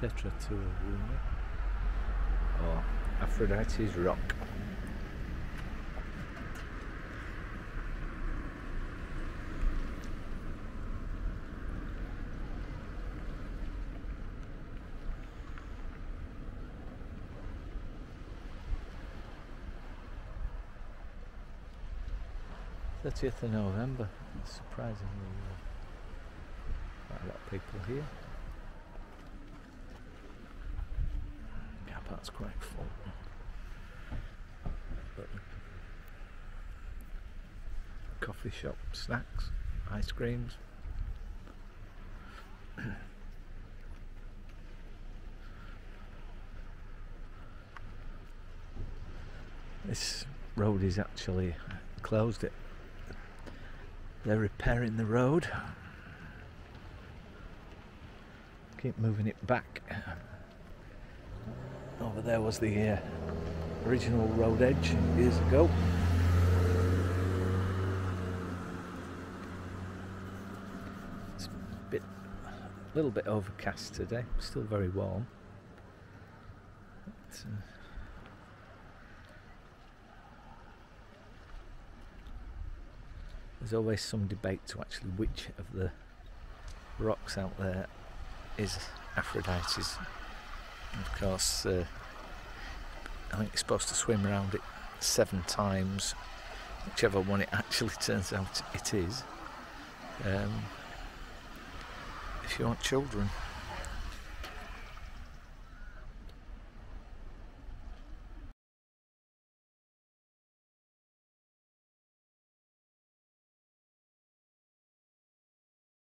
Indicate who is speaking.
Speaker 1: Petra Tou Romiou or Aphrodite's Rock. Thirtieth of November. Surprisingly, uh, quite a lot of people here. Park's quite full. Coffee shop, snacks, ice creams. this road is actually closed. It they're repairing the road. Keep moving it back. There was the uh, original road edge years ago. It's a bit, a little bit overcast today. Still very warm. But, uh, there's always some debate to actually which of the rocks out there is Aphrodite's. Of course, uh, I think you're supposed to swim around it seven times, whichever one it actually turns out it is. Um, if you want children,